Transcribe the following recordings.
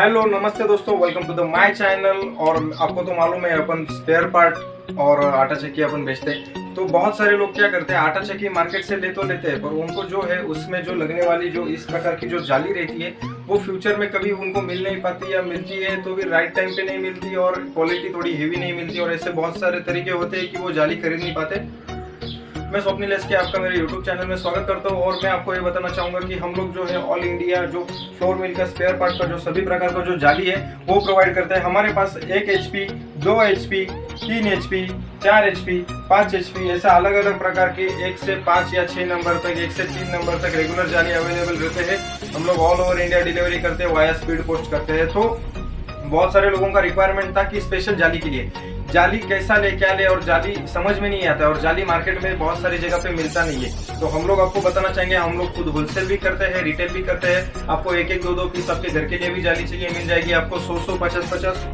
Hello, नमस्ते दोस्तों welcome to the my channel और आपको तो मालूम है, अपन स्पेयर पार्ट और आटा चक्की अपन बेचते हैं। तो बहुत सारे लोग क्या करते हैं, आटा चक्की मार्केट से ले तो लेते हैं, पर उनको जो है, उसमें जो लगने वाली, जो इस प्रकार की जो जाली रहती है, वो फ्यूचर में कभी उनको मिल नहीं पाती या मिलती है तो भी राइट टाइम पे नहीं मिलती और क्वालिटी थोड़ी हेवी नहीं मिलती। और ऐसे बहुत सारे तरीके होते हैं कि वो जाली खरीद नहीं पाते। मैं स्वप्निल एस के आपका मेरे यूट्यूब चैनल में स्वागत करता हूँ और मैं आपको ये बताना चाहूँगा कि हम लोग जो है ऑल इंडिया जो फ्लोर मिल का स्पेयर पार्ट का जो सभी प्रकार का जो जाली है, वो प्रोवाइड करते हैं। हमारे पास एक एच पी दो एच पी तीन एच पी चार एच पी पाँच एच पी ऐसा अलग अलग प्रकार के एक से पाँच या छः नंबर तक, एक से तीन नंबर तक रेगुलर जाली अवेलेबल रहते हैं। हम लोग ऑल ओवर इंडिया डिलीवरी करते हैं वाया स्पीड पोस्ट करते हैं। तो बहुत सारे लोगों का रिक्वायरमेंट था कि स्पेशल जाली के लिए। जाली कैसा ले, क्या ले, और जाली समझ में नहीं आता, और जाली मार्केट में बहुत सारी जगह पे मिलता नहीं है। तो हम लोग आपको बताना चाहेंगे, हम लोग खुद होलसेल भी करते हैं रिटेल भी करते हैं। आपको एक एक दो दो पीस आपके घर के लिए भी जाली चाहिए, मिल जाएगी आपको सौ सौ पचास पचास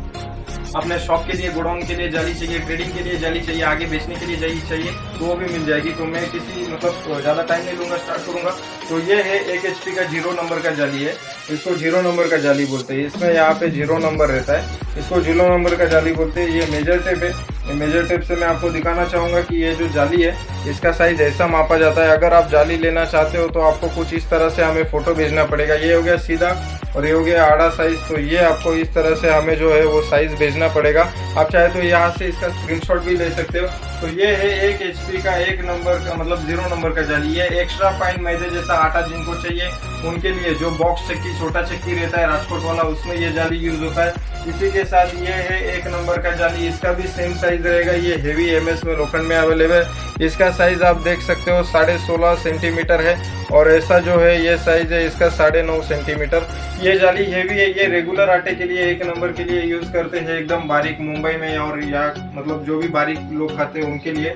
अपने शॉप के लिए, गोडाउन के लिए जाली चाहिए ट्रेडिंग के लिए जाली चाहिए, आगे बेचने के लिए जाली चाहिए तो वो भी मिल जाएगी। तो मैं किसी मतलब ज़्यादा टाइम नहीं लूँगा स्टार्ट करूँगा। तो ये है एक एचपी का ज़ीरो नंबर का जाली है। इसको ज़ीरो नंबर का जाली बोलते हैं। इसमें यहाँ पे ज़ीरो नंबर रहता है। इसको ज़ीरो नंबर का जाली बोलते हैं। ये मेजर टेप है। ये मेजर टेप से मैं आपको दिखाना चाहूँगा कि ये जो जाली है, इसका साइज़ ऐसा मापा जाता है। अगर आप जाली लेना चाहते हो तो आपको कुछ इस तरह से हमें फ़ोटो भेजना पड़ेगा। ये हो गया सीधा और ये हो गया आड़ा साइज़ तो ये आपको इस तरह से हमें जो है वो साइज़ भेजना पड़ेगा। आप चाहे तो यहाँ से इसका स्क्रीनशॉट भी ले सकते हो। तो ये है एक एच का एक नंबर का मतलब ज़ीरो नंबर का जाली। ये एक्स्ट्रा फाइन मैदे जैसा आटा जिनको चाहिए, उनके लिए जो बॉक्स चक्की, छोटा चक्की रहता है, राजकोट वाला, उसमें ये जाली यूज़ होता है। इसी के साथ ये है एक नंबर का जाली। इसका भी सेम साइज़ रहेगा। ये हेवी एमएस में लोखंड में अवेलेबल इसका साइज़ आप देख सकते हो, साढ़े सोलह सेंटीमीटर है। और ऐसा जो है, ये साइज़ है, इसका साढ़े नौ सेंटीमीटर ये जाली हेवी है। ये रेगुलर आटे के लिए एक नंबर के लिए यूज़ करते हैं एकदम बारीक मुंबई में और या मतलब जो भी बारीक लोग खाते हैं उनके लिए।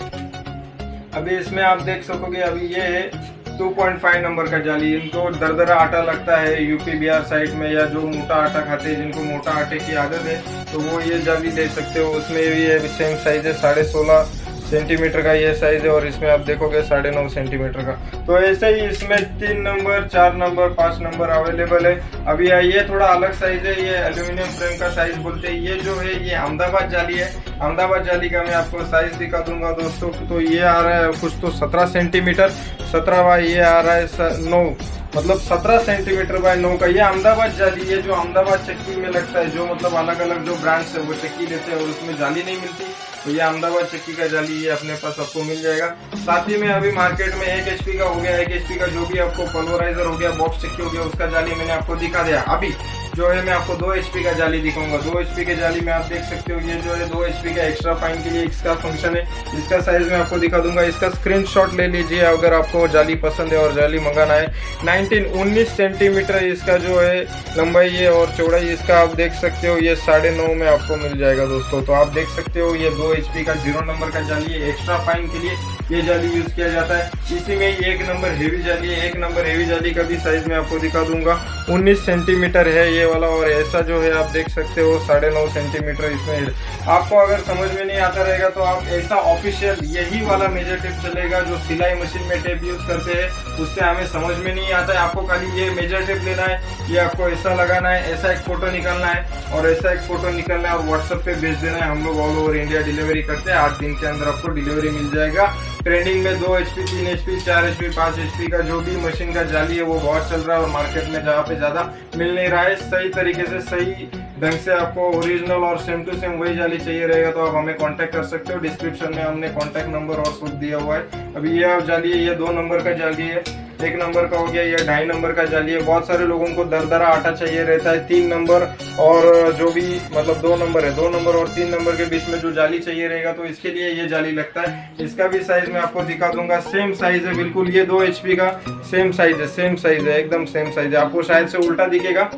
अभी इसमें आप देख सकोगे, अभी ये है 2.5 नंबर का जाली। इनको दरदरा आटा लगता है यूपी बिहार साइड में या जो मोटा आटा खाते हैं, जिनको मोटा आटे की आदत है तो वो ये जाली ले सकते हो। उसमें भी सेम साइज़ है, साढ़े सोलह सेंटीमीटर का ये साइज़ है और इसमें आप देखोगे साढ़े नौ सेंटीमीटर का। तो ऐसे ही इसमें तीन नंबर, चार नंबर, पाँच नंबर अवेलेबल है। अभी ये थोड़ा अलग साइज़ है। ये एल्यूमिनियम फ्रेम का साइज़ बोलते हैं। ये जो है, ये अहमदाबाद जाली है। अहमदाबाद जाली का मैं आपको साइज़ दिखा दूँगा दोस्तों। तो ये आ रहा है कुछ तो सत्रह सेंटीमीटर। सत्रह बाई ये आ रहा है नौ। मतलब 17 सेंटीमीटर बाय नौ का ये अहमदाबाद जाली है। जो अहमदाबाद चक्की में लगता है। जो मतलब अलग अलग जो ब्रांड्स है, वो चक्की लेते हैं और उसमें जाली नहीं मिलती। तो ये अहमदाबाद चक्की का जाली ये अपने पास आपको मिल जाएगा। साथ ही में अभी मार्केट में एक एचपी का हो गया, एक एचपी का जो भी आपको पल्वराइजर हो गया बॉक्स चक्की हो गया, उसका जाली मैंने आपको दिखा दिया। अभी जो है मैं आपको दो एचपी का जाली दिखाऊँगा। दो एचपी के जाली में आप देख सकते हो, ये जो है दो एचपी का एक्स्ट्रा फाइन के लिए इसका फ़ंक्शन है। इसका साइज़ मैं आपको दिखा दूँगा। इसका स्क्रीनशॉट ले लीजिए अगर आपको जाली पसंद है और जाली मंगाना है। 19 19 सेंटीमीटर इसका जो है, लंबाई है और चौड़ाई इसका आप देख सकते हो, ये साढ़े में आपको मिल जाएगा दोस्तों। तो आप देख सकते हो, ये दो एचपी का ज़ीरो नंबर का जाली है एक्स्ट्रा फाइन के लिए ये जाली यूज़ किया जाता है। इसी में एक नंबर हेवी जाली है, एक नंबर हेवी जाली का भी साइज़ मैं आपको दिखा दूँगा। 19 सेंटीमीटर है ये वाला और ऐसा जो है आप देख सकते हो, साढ़े नौ सेंटीमीटर इसमें आपको अगर समझ में नहीं आता रहेगा तो आप ऐसा ऑफिशियल यही वाला मेजर टेप चलेगा जो सिलाई मशीन में टेप यूज़ करते हैं। उससे हमें समझ में नहीं आता है, आपको खाली ये मेजर टेप लेना है, ये आपको ऐसा लगाना है, ऐसा एक फ़ोटो निकालना है और ऐसा एक फ़ोटो निकालना है और व्हाट्सएप पे भेज देना है। हम लोग ऑल ओवर इंडिया डिलीवरी करते हैं। आठ दिन के अंदर आपको डिलीवरी मिल जाएगा। ट्रेंडिंग में दो एचपी तीन एचपी चार एचपी पाँच एचपी का जो भी मशीन का जाली है, वो बहुत चल रहा है और मार्केट में जहाँ पे ज़्यादा मिल नहीं रहा है। सही तरीके से, सही ढंग से आपको ओरिजिनल और सेम टू सेम वही जाली चाहिए रहेगा तो आप हमें कांटेक्ट कर सकते हो। डिस्क्रिप्शन में हमने कांटेक्ट नंबर और सब दिया हुआ है। अभी ये जाली है, ये दो नंबर का जाली है। एक नंबर का हो गया या ढाई नंबर का जाली है बहुत सारे लोगों को दर दरा आटा चाहिए रहता है तीन नंबर और जो भी मतलब दो नंबर है, दो नंबर और तीन नंबर के बीच में जो जाली चाहिए रहेगा तो इसके लिए ये जाली लगता है। इसका भी साइज़ मैं आपको दिखा दूँगा। सेम साइज़ है, बिल्कुल ये दो एचपी का। सेम साइज़ है सेम साइज़ है, एकदम सेम साइज़ है। आपको शायद से उल्टा दिखेगा।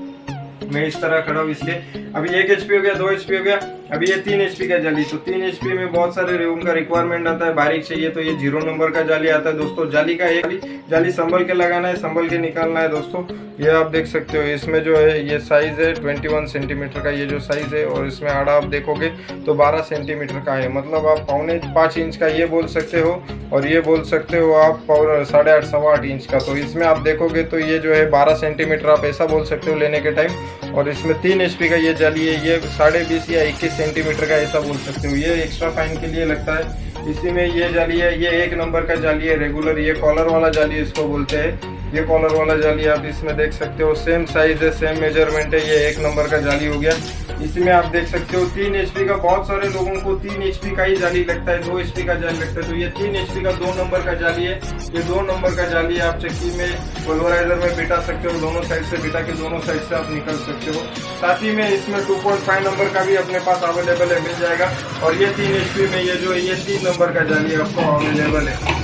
मैं इस तरह खड़ा हूँ इसलिए। अभी एक एचपी हो गया, दो एचपी हो गया। अभी ये तीन एचपी का जाली तो तीन एचपी में बहुत सारे रूम का रिक्वायरमेंट आता है, बारीक चाहिए तो ये ज़ीरो नंबर का जाली आता है। दोस्तों, जाली का एक जाली संभल के लगाना है, संभल के निकालना है, दोस्तों। ये आप देख सकते हो, इसमें जो है, ये साइज़ है 21 सेंटीमीटर का, ये जो साइज़ है, और इसमें आड़ा आप देखोगे तो 12 सेंटीमीटर का है। मतलब आप पौने पाँच इंच का ये बोल सकते हो, और ये बोल सकते हो आप साढ़े आठ, सवा आठ इंच का। तो इसमें आप देखोगे तो ये जो है, बारह सेंटीमीटर आप ऐसा बोल सकते हो लेने के टाइम और इसमें तीन एच का ये जाली है, ये साढ़े बीस या इक्कीस सेंटीमीटर का ऐसा बोल सकते हो। ये एक्स्ट्रा फाइन के लिए लगता है। इसी में ये जाली है, ये एक नंबर का जाली है रेगुलर ये कॉलर वाला जाली इसको बोलते हैं। ये कॉलर वाला जाली आप इसमें देख सकते हो सेम साइज़ है सेम मेज़रमेंट है, ये एक नंबर का जाली हो गया। इसमें आप देख सकते हो, तीन एच का बहुत सारे लोगों को तीन एच का ही जाली लगता है, दो एच का जाली लगता है। तो ये तीन एच का दो नंबर का जाली है। ये दो नंबर का जाली है आप चक्की में पोलराइजर में बिटा सकते हो, दोनों साइड से बिटा के दोनों साइड से आप निकल सकते हो। साथ ही में इसमें टू नंबर का भी अपने पास अवेलेबल है, मिल जाएगा। और ये तीन एच में ये जो है, ये तीन नंबर का जाली आपको अवेलेबल है।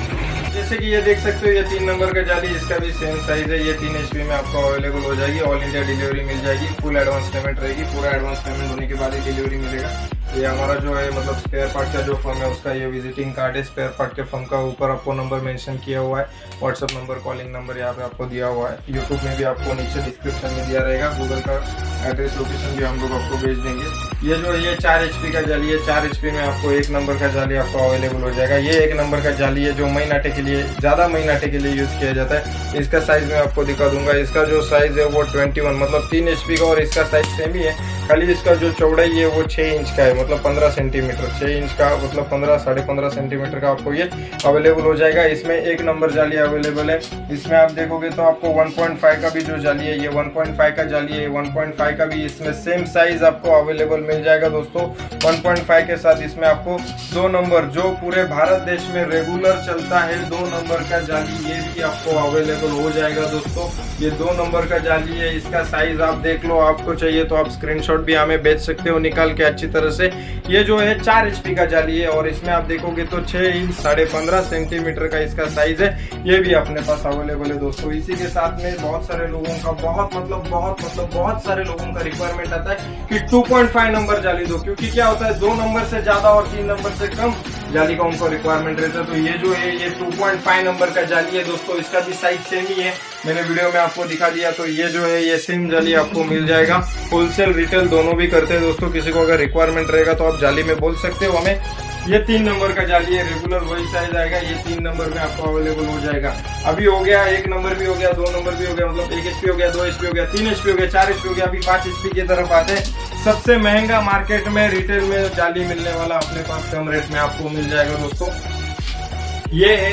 जैसे कि ये देख सकते हो, ये तीन नंबर का जाली इसका भी सेम साइज़ है, ये तीन एच में आपको अवेलेबल हो जाएगी। ऑल इंडिया डिलीवरी मिल जाएगी। फुल एडवांस पेमेंट रहेगी। पूरा एडवांस पेमेंट होने के बाद ही डिलीवरी मिलेगा। ये हमारा जो है मतलब स्पेयर पार्ट का जो फर्म है, उसका ये विजिटिंग कार्ड है। स्पेयर पार्ट के फर्म का ऊपर आपको नंबर मेंशन किया हुआ है। व्हाट्सअप नंबर कॉलिंग नंबर यहाँ पे आपको दिया हुआ है। यूट्यूब में भी आपको नीचे डिस्क्रिप्शन में दिया रहेगा। गूगल का एड्रेस लोकेशन भी हम लोग आपको भेज देंगे। ये जो ये चार HP का जाली है। चार HP में आपको एक नंबर का जाली आपको अवेलेबल हो जाएगा। ये एक नंबर का जाली है जो मई नाटे के लिए, ज़्यादा मई नाटे के लिए यूज़ किया जाता है। इसका साइज़ मैं आपको दिखा दूँगा। इसका जो साइज़ है, वो ट्वेंटी मतलब तीन एच का और इसका साइज़ सेम ही है। खाली इसका जो चौड़ाई है वो छः इंच का है मतलब पंद्रह सेंटीमीटर छः इंच का मतलब पंद्रह, साढ़े पंद्रह सेंटीमीटर का आपको ये अवेलेबल हो जाएगा। इसमें एक नंबर जाली अवेलेबल है। इसमें आप देखोगे तो आपको 1.5 का भी जो जाली है, ये 1.5 का जाली है। 1.5 का भी इसमें सेम साइज़ आपको अवेलेबल मिल जाएगा दोस्तों। 1.5 के साथ इसमें आपको दो नंबर जो पूरे भारत देश में रेगुलर चलता है, दो नंबर का जाली ये भी आपको अवेलेबल हो जाएगा दोस्तों। ये दो नंबर का जाली है, इसका साइज़ आप देख लो, आपको चाहिए तो आप स्क्रीन भी हमें बेच सकते हो निकाल के अच्छी तरह से। ये जो है चार एच का जाली है और इसमें आप देखोगे तो छह इंच साढ़े पंद्रह सेंटीमीटर का इसका साइज़ है। ये भी अपने पास अवेलेबल है दोस्तों। इसी के साथ में बहुत सारे लोगों का बहुत मतलब बहुत मतलब बहुत सारे लोगों का रिक्वायरमेंट आता है कि 2.5 नंबर जाली दो, क्योंकि क्या होता है, दो नंबर से ज़्यादा और तीन नंबर से कम जाली का उनको रिक्वायरमेंट रहता है। तो ये जो है, ये 2.5 नंबर का जाली है दोस्तों। इसका भी साइज़ सेम ही है। मैंने वीडियो में आपको दिखा दिया। तो ये जो है, ये सेम जाली आपको मिल जाएगा। होलसेल रिटेल दोनों भी करते हैं दोस्तों। किसी को अगर रिक्वायरमेंट रहेगा तो आप जाली में बोल सकते हो हमें। ये तीन नंबर का जाली है। रेगुलर वही साइज़ आएगा। ये तीन नंबर में आपको अवेलेबल हो जाएगा। अभी हो गया, एक नंबर भी हो गया, दो नंबर भी हो गया मतलब एक एचपी हो गया, दो एचपी हो गया, तीन एचपी हो गया, चार एचपी हो गया। अभी पाँच एचपी की तरफ़ आते हैं। सबसे महँगा मार्केट में रिटेल में जाली मिलने वाला अपने पास कम रेट में आपको मिल जाएगा दोस्तों। ये है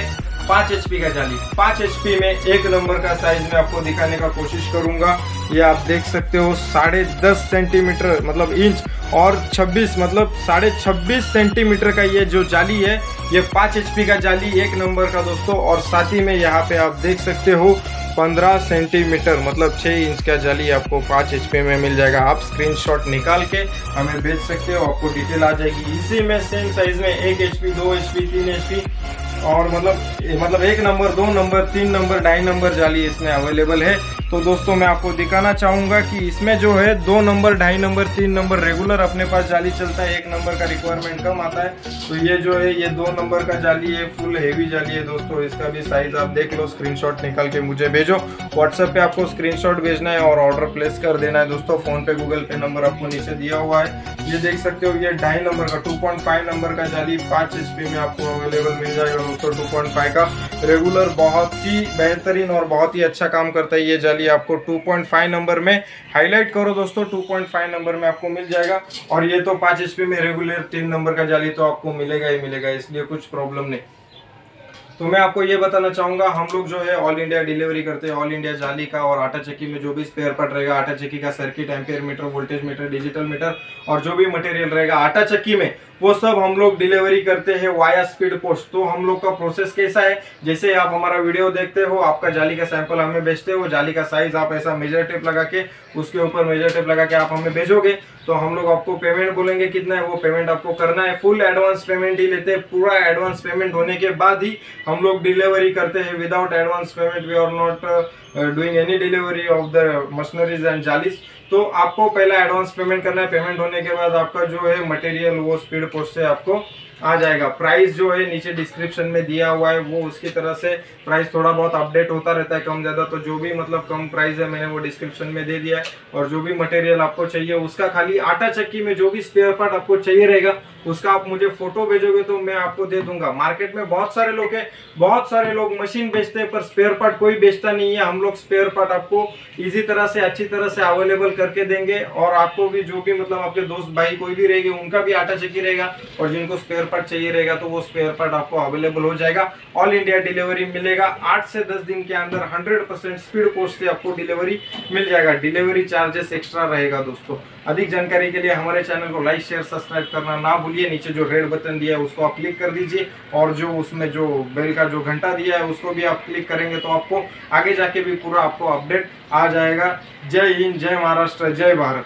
पाँच एचपी का जाली। पाँच एचपी में एक नंबर का साइज़ में आपको दिखाने का कोशिश करूँगा। ये आप देख सकते हो, साढ़े दस सेंटीमीटर मतलब इंच और 26 मतलब साढ़े छब्बीस सेंटीमीटर का ये जो जाली है, ये पाँच एचपी का जाली एक नंबर का दोस्तों। और साथ ही में यहाँ पे आप देख सकते हो 15 सेंटीमीटर मतलब 6 इंच का जाली आपको पाँच एच में मिल जाएगा। आप स्क्रीनशॉट निकाल के हमें भेज सकते हो, आपको डिटेल आ जाएगी। इसी में सेम साइज़ में एक एच पी दो एच पी तीन एच पी और मतलब मतलब एक नंबर दो नंबर तीन नंबर ढाई नंबर जाली इसमें अवेलेबल है। तो दोस्तों, मैं आपको दिखाना चाहूँगा कि इसमें जो है, दो नंबर, ढाई नंबर, तीन नंबर रेगुलर अपने पास जाली चलता है। एक नंबर का रिक्वायरमेंट कम आता है। तो ये जो है, ये दो नंबर का जाली है फुल हेवी जाली है दोस्तों। इसका भी साइज़ आप देख लो स्क्रीनशॉट निकाल के मुझे भेजो। व्हाट्सएप पे आपको स्क्रीनशॉट भेजना है और ऑर्डर प्लेस कर देना है दोस्तों। फ़ोन पे गूगल पे नंबर आपको नीचे दिया हुआ है। ये देख सकते हो, ये ढाई नंबर का टू नंबर का जाली पाँच एच में आपको अवेलेबल मिल जाएगा दोस्तों टू का। रेगुलर बहुत ही बेहतरीन और बहुत ही अच्छा काम करता है ये जाली। जाली आपको 2.5 नंबर में हाईलाइट करो दोस्तों 2.5 नंबर में आपको मिल जाएगा। और ये तो पाँच एच में रेगुलर तीन नंबर का जाली तो आपको मिलेगा ही मिलेगा, इसलिए कुछ प्रॉब्लम नहीं। तो मैं आपको ये बताना चाहूँगा, हम लोग जो है ऑल इंडिया डिलीवरी करते हैं ऑल इंडिया जाली का और आटा चक्की में जो भी स्पेयर पार्ट रहेगा, आटा चक्की का circuit ampere meter voltage meter digital meter और जो भी मटेरियल रहेगा, आटा चक्की में वो सब हम लोग डिलीवरी करते हैं वाया स्पीड पोस्ट तो हम लोग का प्रोसेस कैसा है? जैसे आप हमारा वीडियो देखते हो, आपका जाली का सैंपल हमें बेचते हो, जाली का साइज़ आप ऐसा मेजर टेप लगा के, उसके ऊपर मेजर टेप लगा के आप हमें भेजोगे तो हम लोग आपको पेमेंट बोलेंगे कितना है, वो पेमेंट आपको करना है। फुल एडवांस पेमेंट ही लेते हैं। पूरा एडवांस पेमेंट होने के बाद ही हम लोग डिलीवरी करते हैं। Without advance payment we are not doing any delivery of the machineries and जालीस तो आपको पहला एडवांस पेमेंट करना है। पेमेंट होने के बाद आपका जो है मटेरियल वो स्पीड पोस्ट से आपको आ जाएगा। प्राइस जो है नीचे डिस्क्रिप्शन में दिया हुआ है, वो उसकी तरह से प्राइस थोड़ा बहुत अपडेट होता रहता है कम ज़्यादा। तो जो भी मतलब कम प्राइस है, मैंने वो डिस्क्रिप्शन में दे दिया है। और जो भी मटेरियल आपको चाहिए, उसका खाली आटा चक्की में जो भी स्पेयर पार्ट आपको चाहिए रहेगा उसका आप मुझे फ़ोटो भेजोगे तो मैं आपको दे दूँगा। मार्केट में बहुत सारे लोग हैं, बहुत सारे लोग मशीन बेचते हैं, पर स्पेयर पार्ट कोई बेचता नहीं है। हम लोग स्पेयर पार्ट आपको इजी तरह से, अच्छी तरह से अवेलेबल करके देंगे। और आपको भी जो भी मतलब आपके दोस्त, भाई कोई भी रहेगी, उनका भी आटा चक्की रहेगा, और जिनको स्पेयर पार्ट चाहिए रहेगा तो वो स्पेयर पार्ट आपको अवेलेबल हो जाएगा। ऑल इंडिया डिलीवरी मिलेगा। आठ से दस दिन के अंदर हंड्रेड स्पीड पोस्ट से आपको डिलीवरी मिल जाएगा। डिलीवरी चार्जेस एक्स्ट्रा रहेगा दोस्तों। अधिक जानकारी के लिए हमारे चैनल को लाइक, शेयर, सब्सक्राइब करना ना भूलिए। नीचे जो रेड बटन दिया है, उसको आप क्लिक कर दीजिए और जो उसमें जो बेल का जो घंटा दिया है, उसको भी आप क्लिक करेंगे तो आपको आगे जाके भी पूरा आपको अपडेट आ जाएगा। जय हिंद, जय महाराष्ट्र, जय भारत।